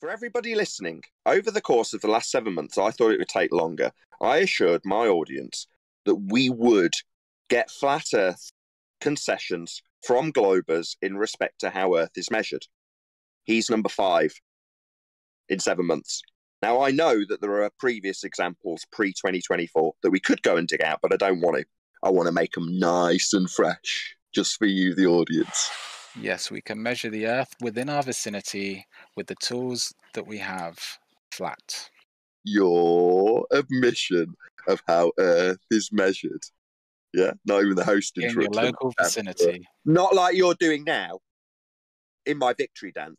For everybody listening, over the course of the last seven months, I thought it would take longer. I assured my audience that we would get flat Earth concessions from Globers in respect to how Earth is measured. He's number five in seven months. Now, I know that there are previous examples pre 2024 that we could go and dig out, but I don't want to. I want to make them nice and fresh just for you, the audience. Yes, we can measure the Earth within our vicinity with the tools that we have flat. Your admission of how Earth is measured. Yeah, not even the host in your local vicinity. Not like you're doing now in my victory dance.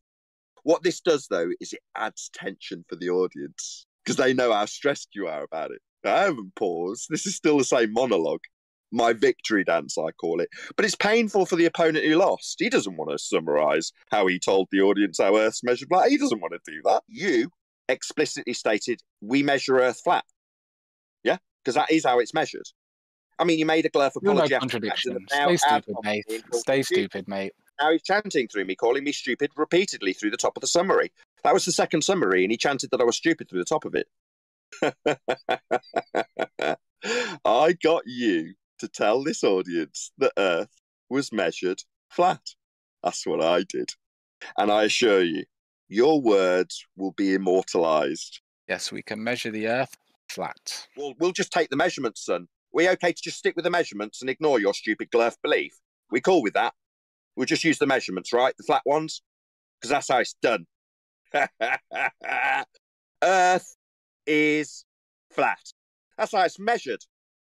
What this does, though, is it adds tension for the audience because they know how stressed you are about it. I haven't paused. This is still the same monologue. My victory dance, I call it. But it's painful for the opponent who lost. He doesn't want to summarize how he told the audience how Earth's measured flat. He doesn't want to do that. You explicitly stated, we measure Earth flat. Yeah? Because that is how it's measured. I mean, you made a glurf apology. No contradiction. Stay stupid, mate. Stay stupid, mate. Now he's chanting through me, calling me stupid repeatedly through the top of the summary. That was the second summary, and he chanted that I was stupid through the top of it. I got you to tell this audience that Earth was measured flat. That's what I did. And I assure you, your words will be immortalized. Yes, we can measure the Earth flat. Well, we'll just take the measurements, son. We okay to just stick with the measurements and ignore your stupid glurf belief? We cool with that? We'll just use the measurements, right? The flat ones? Because that's how it's done. Earth is flat. That's how it's measured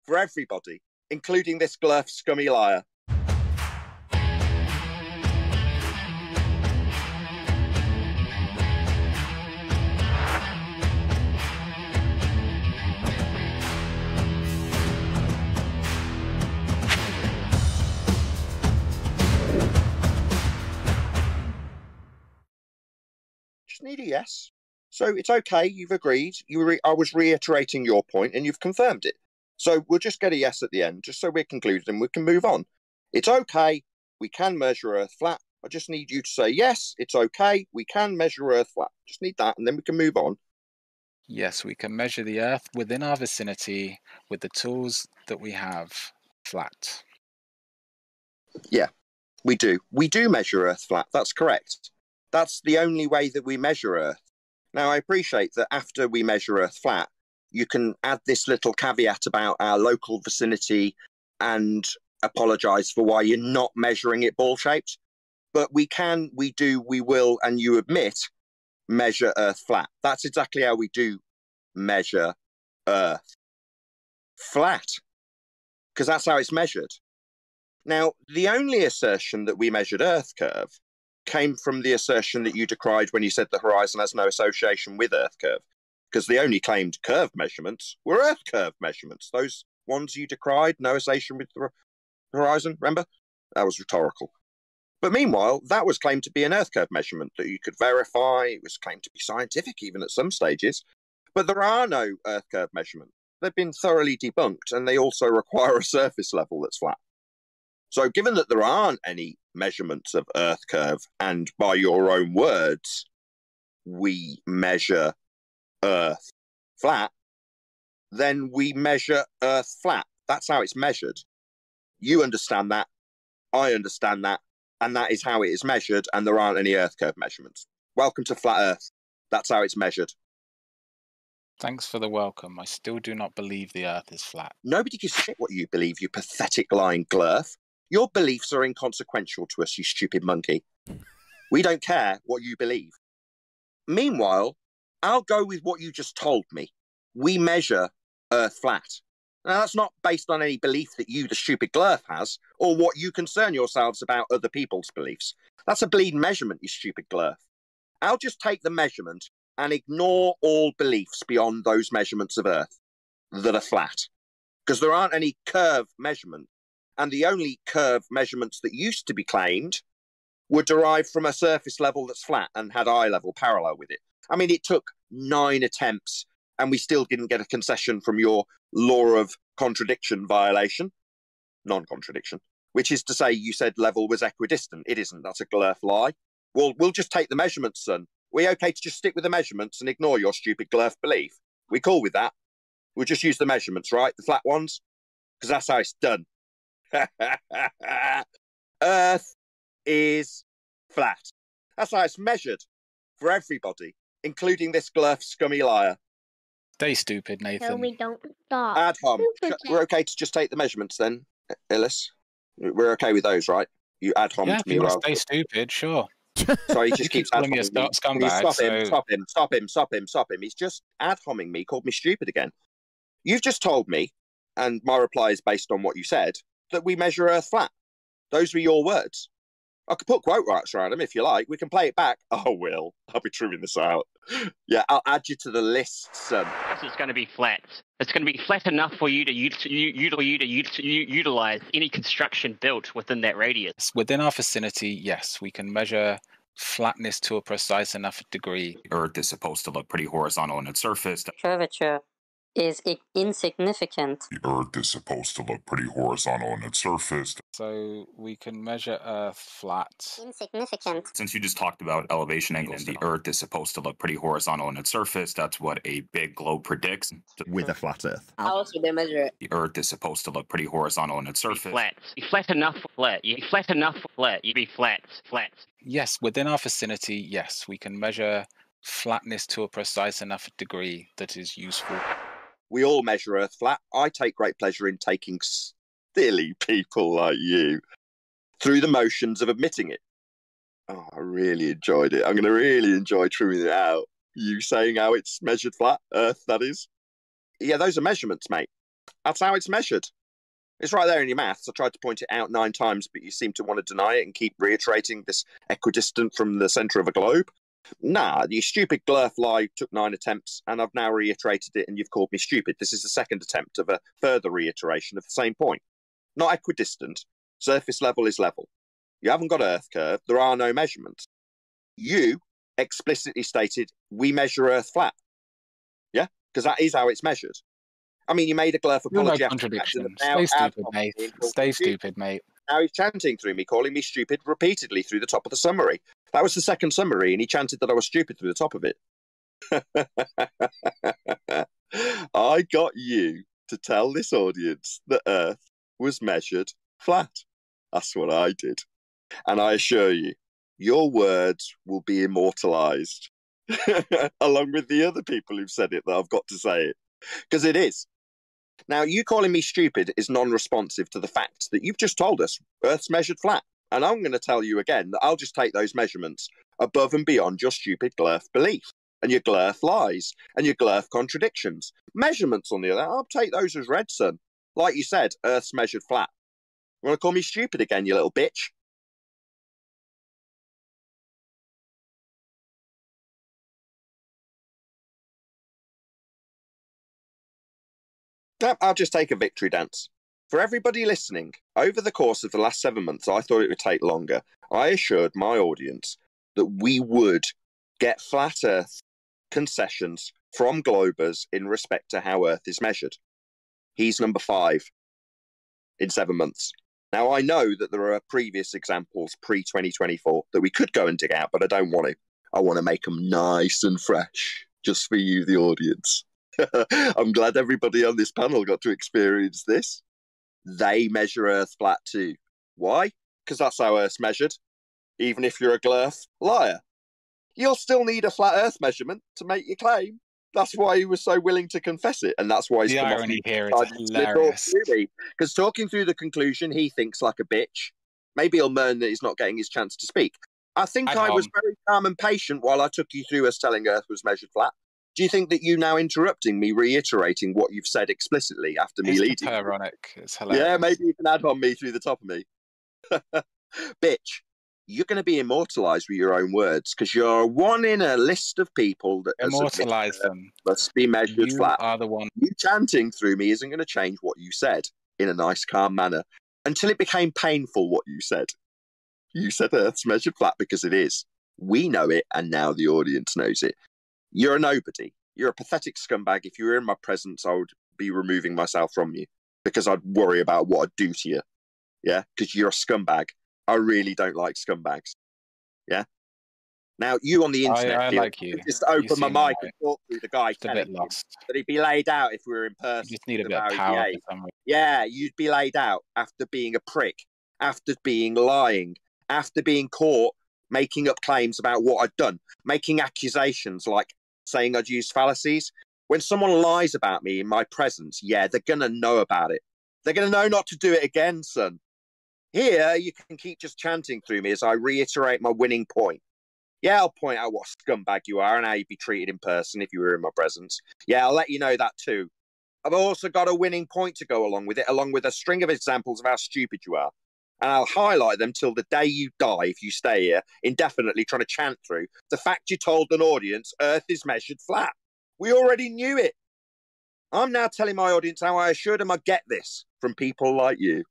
for everybody, including this glurf scummy liar. Just need a yes. So it's okay. You've agreed. You re- I was reiterating your point, and you've confirmed it. So we'll just get a yes at the end, just so we're concluded, and we can move on. It's okay. We can measure Earth flat. I just need you to say yes. It's okay. We can measure Earth flat. Just need that, and then we can move on. Yes, we can measure the Earth within our vicinity with the tools that we have flat. Yeah, we do. We do measure Earth flat. That's correct. That's the only way that we measure Earth. Now, I appreciate that after we measure Earth flat, you can add this little caveat about our local vicinity and apologize for why you're not measuring it ball shaped. But we can, we do, we will, and you admit measure Earth flat. That's exactly how we do measure Earth flat, because that's how it's measured. Now, the only assertion that we measured Earth curve came from the assertion that you decried when you said the horizon has no association with Earth curve, because the only claimed curve measurements were Earth curve measurements. Those ones you decried, no association with the horizon, remember? That was rhetorical. But meanwhile, that was claimed to be an Earth curve measurement that you could verify. It was claimed to be scientific, even at some stages. But there are no Earth curve measurements. They've been thoroughly debunked, and they also require a surface level that's flat. So, given that there aren't any measurements of Earth curve, and by your own words, we measure Earth flat, then we measure Earth flat. That's how it's measured. You understand that. I understand that. And that is how it is measured, and there aren't any Earth curve measurements. Welcome to Flat Earth. That's how it's measured. Thanks for the welcome. I still do not believe the Earth is flat. Nobody gives a shit what you believe, you pathetic lying glurf. Your beliefs are inconsequential to us, you stupid monkey. We don't care what you believe. Meanwhile, I'll go with what you just told me. We measure Earth flat. Now, that's not based on any belief that you, the stupid glurf, has, or what you concern yourselves about other people's beliefs. That's a bleeding measurement, you stupid glurf. I'll just take the measurement and ignore all beliefs beyond those measurements of Earth that are flat. Because there aren't any curve measurements and the only curve measurements that used to be claimed were derived from a surface level that's flat and had eye level parallel with it. I mean, it took nine attempts, and we still didn't get a concession from your law of contradiction violation, non contradiction, which is to say you said level was equidistant. It isn't. That's a glurf lie. Well, we'll just take the measurements, son. We okay to just stick with the measurements and ignore your stupid glurf belief? We cool with that? We'll just use the measurements, right? The flat ones? Because that's how it's done. Earth is flat. That's how it's measured for everybody, including this glurf scummy liar. Stay stupid, Nathan. No, we don't stop. Ad hom. We're okay to just take the measurements then, Illis? We're okay with those, right? You ad hom yeah, to if me you want rather. to stay stupid, sure. Sorry, he just keep keeps ad calling me a homming me. stu- Will you scumbag, Stop him, so- stop him, stop him, stop him, stop him, stop him. He's just ad homming me, called me stupid again. You've just told me, and my reply is based on what you said, that we measure Earth flat. Those were your words. I could put quote marks around them if you like. We can play it back. Oh, Will, I'll be trimming this out. Yeah, I'll add you to the list, son. it's going to be flat. It's going to be flat enough for you to ut- u- u- for you to u- utilize any construction built within that radius. Within our vicinity, yes, we can measure flatness to a precise enough degree. Earth is supposed to look pretty horizontal on its surface. curvature is i- insignificant. The Earth is supposed to look pretty horizontal on its surface. So we can measure Earth flat. Insignificant. Since you just talked about elevation angles, the Earth is supposed to look pretty horizontal on its surface. That's what a big globe predicts. with a flat Earth. How else would they measure it? The Earth is supposed to look pretty horizontal on its Be surface. flat. Be flat enough. Flat. You be flat enough. Flat. You be flat. Flat. Yes, within our vicinity, yes, we can measure flatness to a precise enough degree that is useful. We all measure Earth flat. I take great pleasure in taking silly people like you through the motions of admitting it. Oh, I really enjoyed it. I'm going to really enjoy trimming it out. You saying how it's measured flat, Earth, that is. Yeah, those are measurements, mate. That's how it's measured. It's right there in your maths. I tried to point it out nine times, but you seem to want to deny it and keep reiterating this equidistant from the centre of a globe. Nah, you stupid glurf lie took nine attempts, and I've now reiterated it, and you've called me stupid. This is the second attempt of a further reiteration of the same point. Not equidistant. Surface level is level. You haven't got Earth curve. There are no measurements. You explicitly stated we measure Earth flat. Yeah, because that is how it's measured. I mean, you made a glurf no apology after the contradiction. Stay stupid, mate. Stay stupid, mate. now he's chanting through me, calling me stupid repeatedly through the top of the summary. That was the second summary, and he chanted that I was stupid through the top of it. I got you to tell this audience that Earth was measured flat. That's what I did. And I assure you, your words will be immortalized along with the other people who've said it that I've got to say it. Because it is. Now, you calling me stupid is non responsive to the fact that you've just told us Earth's measured flat. And I'm going to tell you again that I'll just take those measurements above and beyond your stupid glurf belief and your glurf lies and your glurf contradictions. Measurements, on the other I'll take those as red, son. Like you said, Earth's measured flat. You want to call me stupid again, you little bitch? I'll just take a victory dance. For everybody listening, over the course of the last seven months, I thought it would take longer. I assured my audience that we would get flat Earth concessions from Globers in respect to how Earth is measured. He's number five in seven months. Now, I know that there are previous examples pre 2024 that we could go and dig out, but I don't want to. I want to make them nice and fresh just for you, the audience. I'm glad everybody on this panel got to experience this. They measure Earth flat too. Why? Because that's how Earth's measured. Even if you're a glurf liar, you'll still need a flat Earth measurement to make your claim. That's why he was so willing to confess it, and that's why he's The come irony the here is off hilarious. Because talking through the conclusion, he thinks like a bitch. Maybe he'll moan that he's not getting his chance to speak. I think I was very calm and patient while I took you through us telling Earth was measured flat. Do you think that you now interrupting me, reiterating what you've said explicitly after me It's leading? ironic. It's hilarious. Yeah, maybe you can add on me through the top of me. Bitch, you're going to be immortalized with your own words because you're one in a list of people that Immortalize them. must be measured You flat. are the one. You chanting through me isn't going to change what you said in a nice, calm manner until it became painful what you said. You said Earth's measured flat because it is. We know it, and now the audience knows it. You're a nobody. You're a pathetic scumbag. If you were in my presence, I would be removing myself from you because I'd worry about what I'd do to you. Yeah, because you're a scumbag. I really don't like scumbags. Yeah. Now, you on the internet, I you like you. just open seem my mic and talk through the guy Just a bit lost. that he'd be laid out if we were in You person. just need a bit of power behaved. for some reason. Yeah, you'd be laid out after being a prick, after being lying, after being caught making up claims about what I'd done, making accusations like saying I'd use fallacies. When someone lies about me in my presence, yeah, they're going to know about it. They're going to know not to do it again, son. Here, you can keep just chanting through me as I reiterate my winning point. Yeah, I'll point out what scumbag you are and how you'd be treated in person if you were in my presence. Yeah, I'll let you know that too. I've also got a winning point to go along with it, along with a string of examples of how stupid you are. And I'll highlight them till the day you die if you stay here, indefinitely trying to chant through the fact you told an audience Earth is measured flat. We already knew it. I'm now telling my audience how I assured them I get this from people like you.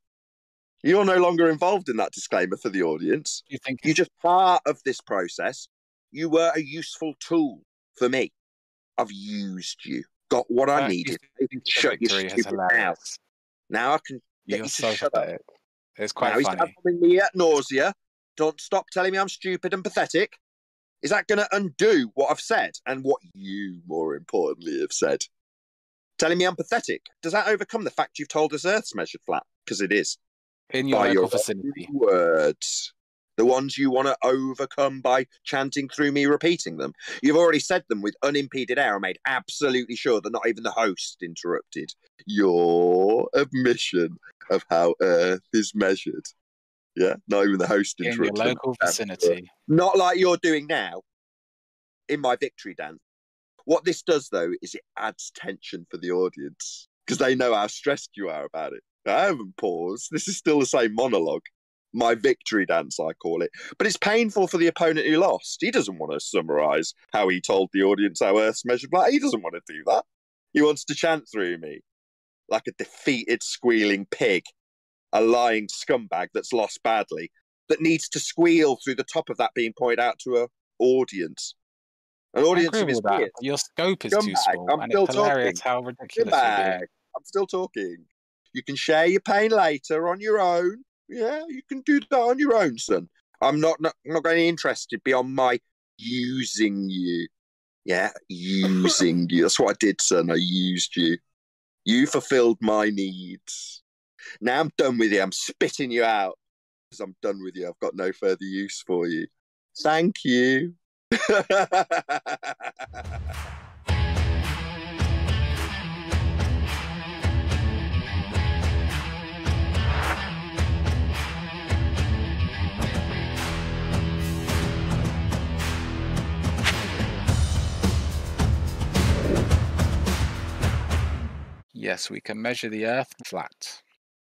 You're no longer involved in that disclaimer for the audience. You think You're just part of this process. You were a useful tool for me. I've used you, got what I you needed. the Shut your stupid mouth. Now I can get You're you to so shut up. It's now quite he's funny. having me at nausea. Don't stop telling me I'm stupid and pathetic. Is that going to undo what I've said and what you, more importantly, have said? Telling me I'm pathetic. Does that overcome the fact you've told us Earth's measured flat? Because it is. In your by local your vicinity. words. The ones you want to overcome by chanting through me repeating them. You've already said them with unimpeded air and made absolutely sure that not even the host interrupted your admission of how Earth is measured. Yeah, not even the host In your local vicinity. Not like you're doing now in my victory dance. What this does, though, is it adds tension for the audience because they know how stressed you are about it. I haven't paused. This is still the same monologue. My victory dance, I call it. But it's painful for the opponent who lost. He doesn't want to summarize how he told the audience how Earth's measured flat. He doesn't want to do that. He wants to chant through me like a defeated, squealing pig, a lying scumbag that's lost badly, that needs to squeal through the top of that being pointed out to a audience. An audience of his that. peers. Your scope is too small, I'm and still it's hilarious talking. how ridiculous Scumbag. I'm still talking. You can share your pain later on your own. Yeah, you can do that on your own, son. I'm not not, not going interested beyond my using you. Yeah, using you. That's what I did, son. I used you. You fulfilled my needs. Now I'm done with you. I'm spitting you out because I'm done with you. I've got no further use for you. Thank you. Yes, we can measure the Earth flat.